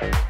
you